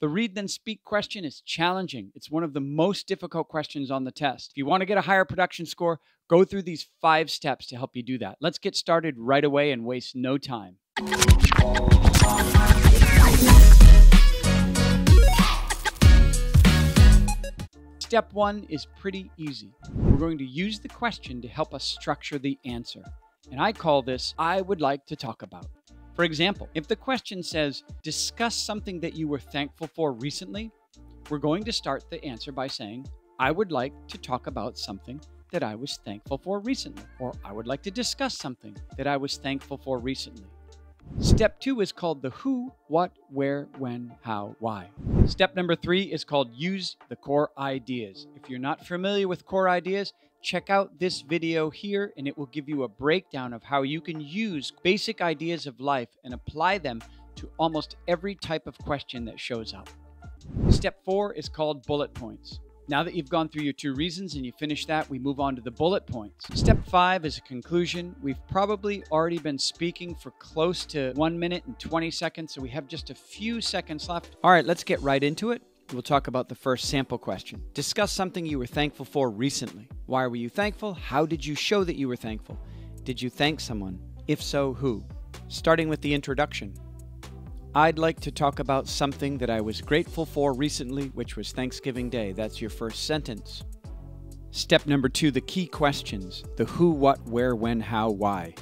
The read then speak question is challenging. It's one of the most difficult questions on the test. If you want to get a higher production score, go through these five steps to help you do that. Let's get started right away and waste no time. Step one is pretty easy. We're going to use the question to help us structure the answer. And I call this I would like to talk about. For example, if the question says, discuss something that you were thankful for recently, we're going to start the answer by saying, I would like to talk about something that I was thankful for recently, or I would like to discuss something that I was thankful for recently. Step two is called the who, what, where, when, how, why. Step number three is called use the core ideas. If you're not familiar with core ideas, check out this video here and it will give you a breakdown of how you can use basic ideas of life and apply them to almost every type of question that shows up. Step four is called bullet points. Now that you've gone through your two reasons and you finish that, we move on to the bullet points. Step five is a conclusion. We've probably already been speaking for close to one minute and 20 seconds, so we have just a few seconds left. All right, let's get right into it. We'll talk about the first sample question. Discuss something you were thankful for recently. Why were you thankful? How did you show that you were thankful? Did you thank someone? If so, who? Starting with the introduction. I'd like to talk about something that I was grateful for recently, which was Thanksgiving Day. That's your first sentence. Step number two the key questions the who, what, where, when, how, why.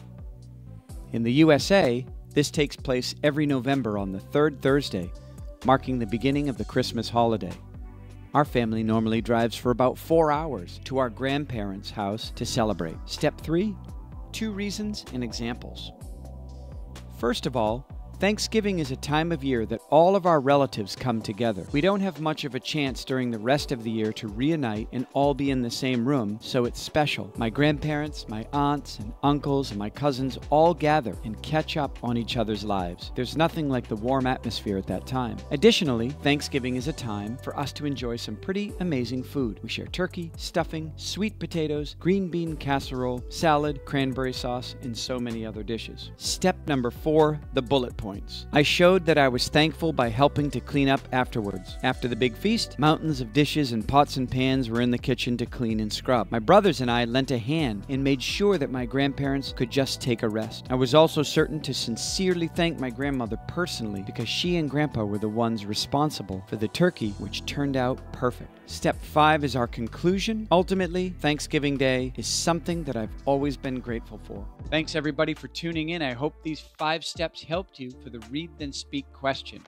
In the USA, this takes place every November on the third Thursday, marking the beginning of the Christmas holiday. Our family normally drives for about four hours to our grandparents' house to celebrate. Step three two reasons and examples. First of all, Thanksgiving is a time of year that all of our relatives come together. We don't have much of a chance during the rest of the year to reunite and all be in the same room, so it's special. My grandparents, my aunts, and uncles, and my cousins all gather and catch up on each other's lives. There's nothing like the warm atmosphere at that time. Additionally, Thanksgiving is a time for us to enjoy some pretty amazing food. We share turkey, stuffing, sweet potatoes, green bean casserole, salad, cranberry sauce, and so many other dishes. Step number four the bullet point points. I showed that I was thankful by helping to clean up afterwards. After the big feast, mountains of dishes and pots and pans were in the kitchen to clean and scrub. My brothers and I lent a hand and made sure that my grandparents could just take a rest. I was also certain to sincerely thank my grandmother personally because she and grandpa were the ones responsible for the turkey, which turned out perfect. Step five is our conclusion. Ultimately, Thanksgiving Day is something that I've always been grateful for. Thanks everybody for tuning in. I hope these five steps helped you for the Read Then Speak question.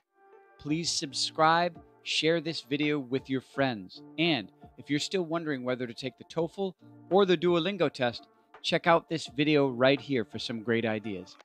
Please subscribe, share this video with your friends. And if you're still wondering whether to take the TOEFL or the Duolingo test, check out this video right here for some great ideas.